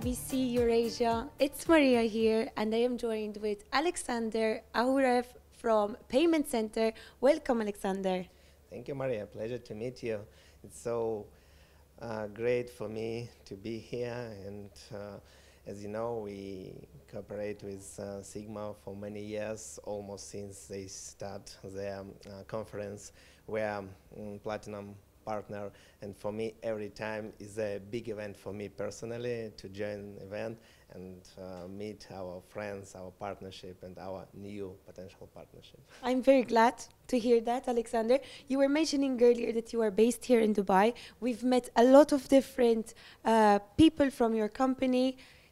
AIBC Eurasia. It's Maria here, and I am joined with Alexander Aukhariev from Payment Center. Welcome, Alexander. Thank you, Maria. Pleasure to meet you. It's so uh, great for me to be here. And uh, as you know, we cooperate with uh, Sigma for many years, almost since they start their uh, conference. We're um, platinum partner, and for me, every time is a big event for me personally to join event and uh, meet our friends, our partnership, and our new potential partnership. I'm very glad to hear that, Alexander. You were mentioning earlier that you are based here in Dubai. We've met a lot of different uh, people from your company.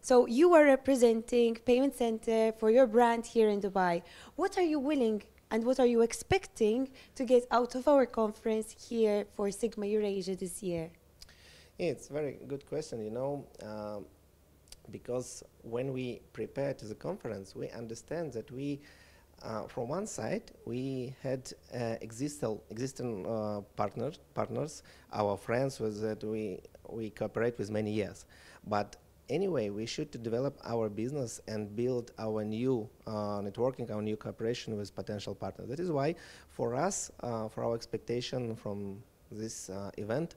So you are representing Payment Center for your brand here in Dubai. What are you willing and what are you expecting to get out of our conference here for Sigma Eurasia this year? Yeah, it's a very good question. You know, um, because when we prepare to the conference, we understand that we, uh, from one side, we had uh, existing, existing uh, partners, partners, our friends with that we, we cooperate with many years. But anyway, we should develop our business and build our new uh, networking, our new cooperation with potential partners. That is why, for us, uh, for our expectation from this uh, event,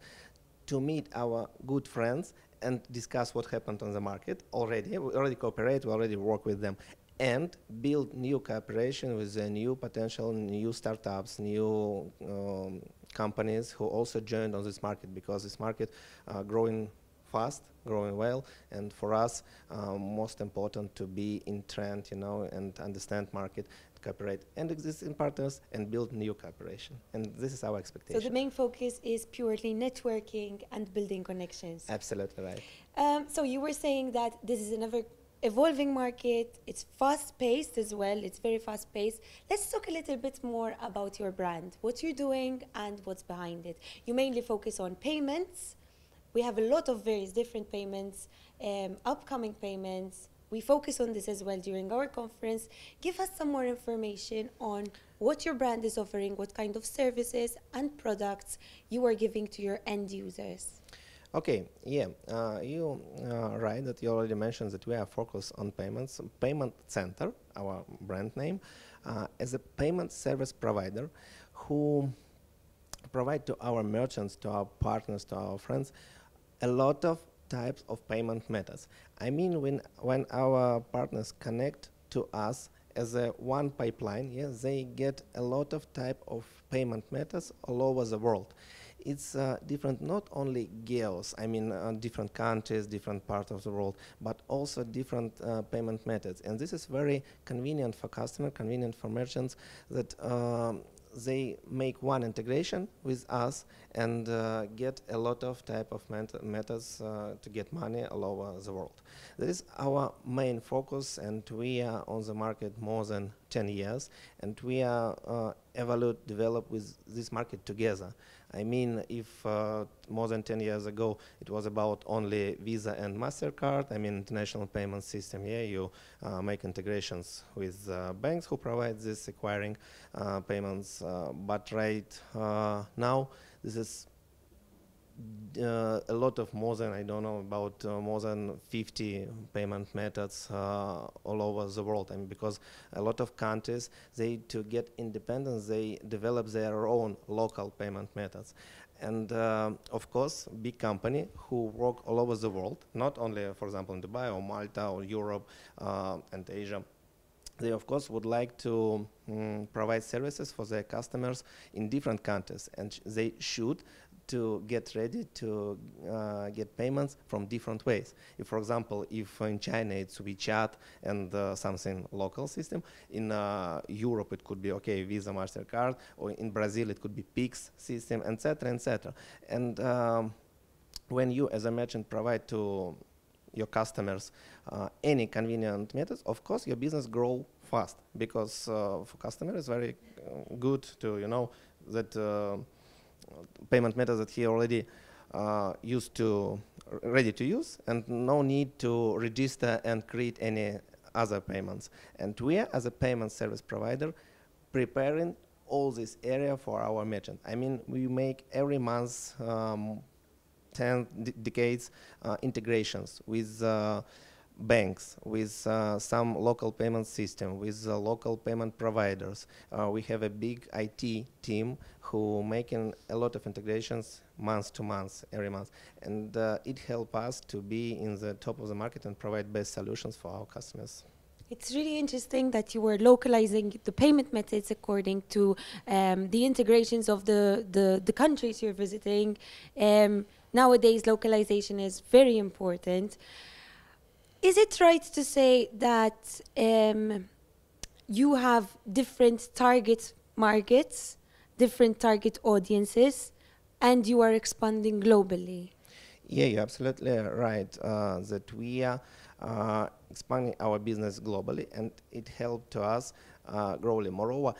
to meet our good friends and discuss what happened on the market already. We already cooperate, we already work with them, and build new cooperation with the new potential new startups, new um, companies who also joined on this market because this market uh, growing fast, growing well, and for us, um, most important to be in trend, you know, and understand market, cooperate and existing partners and build new cooperation. And this is our expectation. So the main focus is purely networking and building connections. Absolutely right. Um, so you were saying that this is another evolving market. It's fast paced as well. It's very fast paced. Let's talk a little bit more about your brand, what you're doing, and what's behind it. You mainly focus on payments. We have a lot of various different payments, um, upcoming payments. We focus on this as well during our conference. Give us some more information on what your brand is offering, what kind of services and products you are giving to your end users. Okay, yeah, uh, you uh, right that you already mentioned that we are focused on payments. Payment Center, our brand name, uh, as a payment service provider who provide to our merchants, to our partners, to our friends, a lot of types of payment methods. I mean, when, when our partners connect to us as a one pipeline, yeah, they get a lot of type of payment methods all over the world. It's uh, different not only geos, I mean uh, different countries, different parts of the world, but also different uh, payment methods. And this is very convenient for customer, convenient for merchants that um, they make one integration with us and uh, get a lot of type of methods uh, to get money all over the world. That is our main focus and we are on the market more than 10 years and we are uh, evaluate, develop with this market together. I mean, if uh, more than 10 years ago it was about only Visa and MasterCard, I mean, international payment system, yeah, you uh, make integrations with uh, banks who provide this acquiring uh, payments, uh, but right uh, now this is uh, a lot of more than I don't know about uh, more than 50 payment methods uh, all over the world. I mean, because a lot of countries they to get independence they develop their own local payment methods, and uh, of course big company who work all over the world, not only for example in Dubai or Malta or Europe uh, and Asia they of course would like to um, provide services for their customers in different countries and sh they should to get ready to uh, get payments from different ways. If, for example, if in China it's WeChat and uh, something local system, in uh, Europe it could be okay Visa, Mastercard, or in Brazil it could be Pix system, etc., etc. And um, when you, as a merchant, provide to your customers uh, any convenient methods, of course your business grow fast because uh, for customers it's very uh, good to you know that payment methods that he already uh, used to ready to use and no need to register and create any other payments. And we are, as a payment service provider, preparing all this area for our merchant. I mean, we make every month um, 10 decades uh, integrations with uh, banks, with uh, some local payment system, with uh, local payment providers. Uh, we have a big IT team who making a lot of integrations month to month, every month. And uh, it help us to be in the top of the market and provide best solutions for our customers. It's really interesting that you were localizing the payment methods according to um, the integrations of the, the, the countries you're visiting. Um, nowadays, localization is very important. Is it right to say that um, you have different target markets, different target audiences, and you are expanding globally? Yeah, you're absolutely right uh, that we are uh, expanding our business globally, and it helped to us uh, growing. Moreover,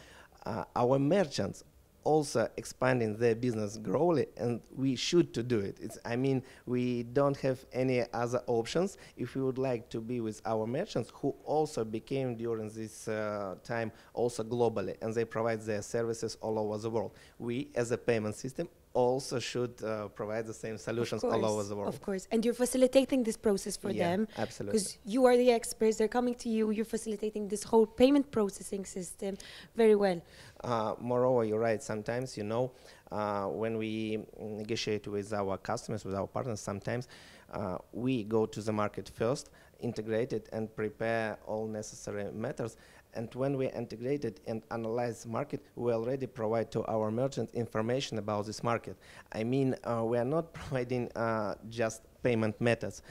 uh, our merchants also expanding their business globally and we should to do it. It's i mean we don't have any other options. If we would like to be with our merchants who also became during this uh, time also globally and they provide their services all over the world we as a payment system also should uh, provide the same solutions all over the world. Of course, and you're facilitating this process for yeah, them. Absolutely. Because you are the experts, they're coming to you, you're facilitating this whole payment processing system very well. Uh, moreover, you're right, sometimes, you know, uh, when we negotiate with our customers, with our partners, sometimes uh, we go to the market first, integrate it, and prepare all necessary matters and when we integrate it and analyze market, we already provide to our merchants information about this market. I mean, uh, we are not providing uh, just payment methods.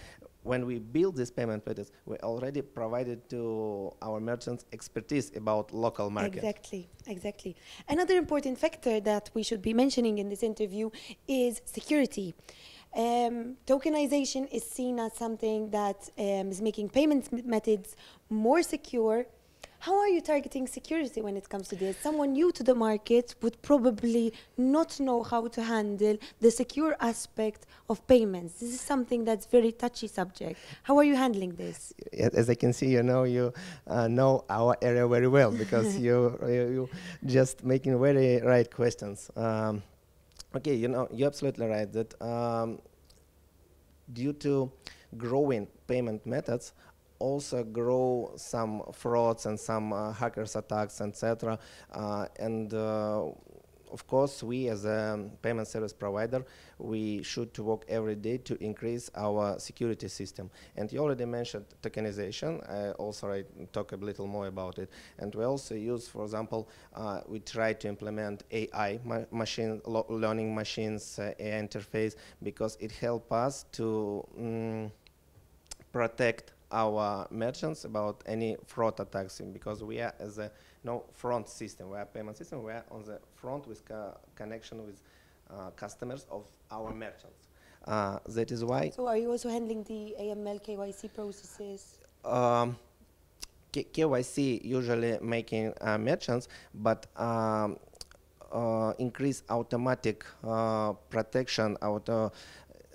When we build these payment methods, we already provided to our merchants expertise about local market. Exactly, exactly. Another important factor that we should be mentioning in this interview is security. Um, tokenization is seen as something that um, is making payment methods more secure how are you targeting security when it comes to this? Someone new to the market would probably not know how to handle the secure aspect of payments. This is something that's very touchy subject. How are you handling this? As I can see, you know, you uh, know our area very well because you, you just making very right questions. Um, okay, you know, you're absolutely right that um, due to growing payment methods, also grow some frauds and some uh, hackers attacks, etc. Uh, and uh, of course, we as a payment service provider, we should work every day to increase our security system. And you already mentioned tokenization. Also I talk a little more about it. And we also use, for example, uh, we try to implement AI, ma machine learning machines, uh, interface, because it helps us to mm, protect our merchants about any fraud attacks because we are as a no front system, we are payment system, we are on the front with co connection with uh, customers of our merchants. Uh, that is why. So are you also handling the AML KYC processes? Um, KYC usually making uh, merchants, but um, uh, increase automatic uh, protection, auto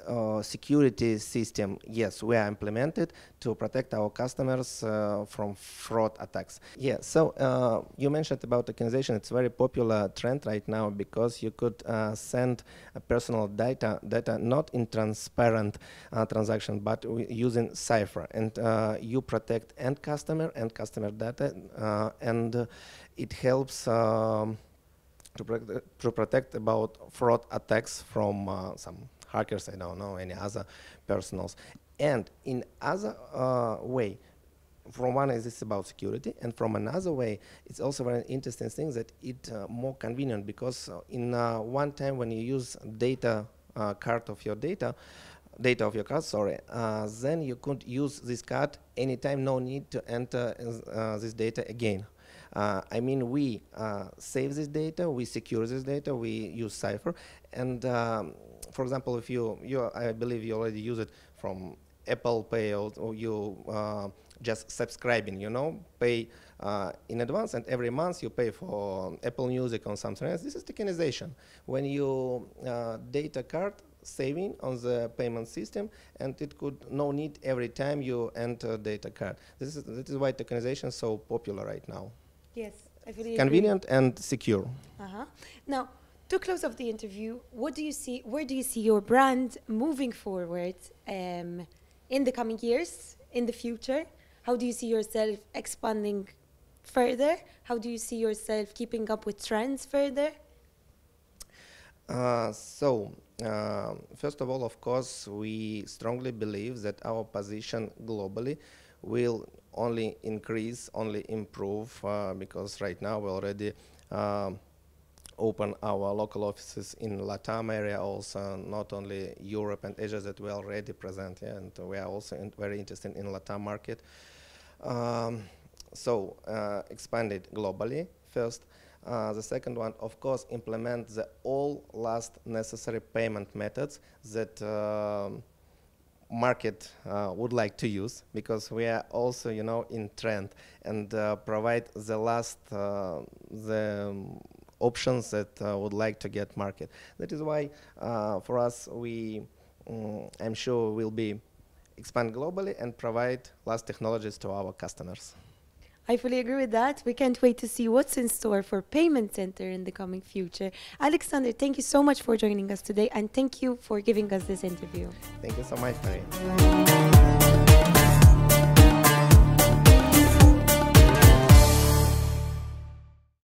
uh, security system, yes, we are implemented to protect our customers uh, from fraud attacks. Yeah, so uh, you mentioned about tokenization. It's a very popular trend right now because you could uh, send personal data, data not in transparent uh, transaction, but using cipher. And you protect end customer and customer data, and it helps um, to, to protect about fraud attacks from some hackers, I don't know, any other personals. And in other uh, way, from one is it's about security, and from another way, it's also very interesting thing that it uh, more convenient because uh, in uh, one time when you use data uh, card of your data, data of your card, sorry, uh, then you could use this card anytime, no need to enter this data again. Uh, I mean, we uh, save this data, we secure this data, we use Cypher, and um, for example, if you, you, I believe you already use it from Apple Pay or, or you uh, just subscribing, you know, pay uh, in advance and every month you pay for Apple Music or something else. This is tokenization. When you uh, data card saving on the payment system and it could no need every time you enter data card. This is, this is why tokenization is so popular right now. Yes, I Convenient agree. and secure. Uh-huh. Now, to close off the interview, what do you see? Where do you see your brand moving forward um, in the coming years, in the future? How do you see yourself expanding further? How do you see yourself keeping up with trends further? Uh, so, uh, first of all, of course, we strongly believe that our position globally will only increase, only improve, uh, because right now we already um, open our local offices in Latam area also, not only Europe and Asia that we already present, yeah, and we are also in very interested in Latam market. Um, so uh, expanded globally first. Uh, the second one, of course, implement the all last necessary payment methods that uh, market uh, would like to use because we are also, you know, in trend and uh, provide the last uh, the um, options that uh, would like to get market. That is why for us we, um, I'm sure, will be expand globally and provide last technologies to our customers. I fully agree with that. We can't wait to see what's in store for Payment Center in the coming future. Alexander, thank you so much for joining us today and thank you for giving us this interview. Thank you so much, Marie.